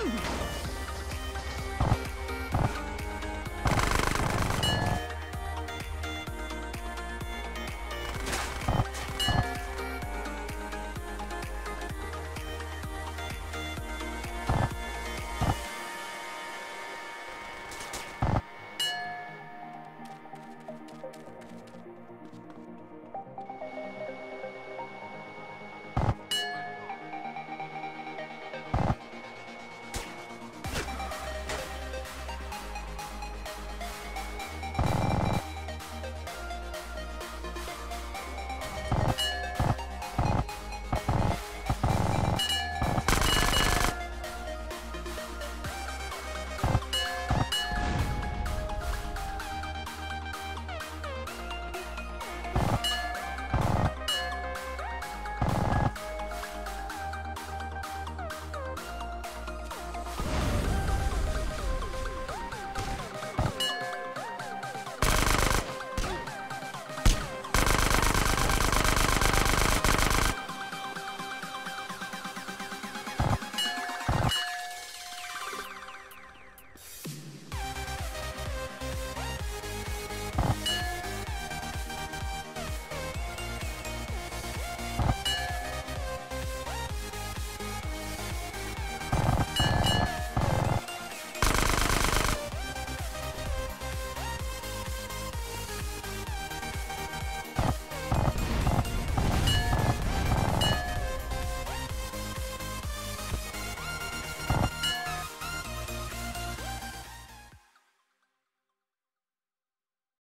Mm-hmm.